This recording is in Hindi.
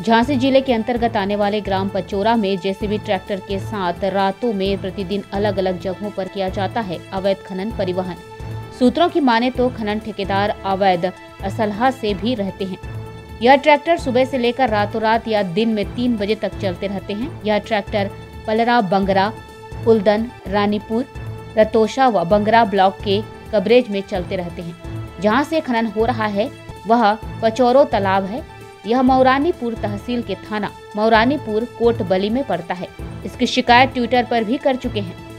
झांसी ज़िले के अंतर्गत आने वाले ग्राम पचोरा में जेसीबी ट्रैक्टर के साथ रातों में प्रतिदिन अलग अलग जगहों पर किया जाता है अवैध खनन परिवहन। सूत्रों की माने तो खनन ठेकेदार अवैध असलहा से भी रहते हैं। यह ट्रैक्टर सुबह से लेकर रातों रात या दिन में तीन बजे तक चलते रहते हैं। यह ट्रैक्टर पलरा, बंगरा, उलदन, रानीपुर, रतोशा व बंगरा ब्लॉक के कवरेज में चलते रहते हैं। जहाँ से खनन हो रहा है, वह पचौरो तालाब है। यह मौरानीपुर तहसील के थाना, मौरानीपुर कोटबली में पड़ता है। इसकी शिकायत ट्विटर पर भी कर चुके हैं।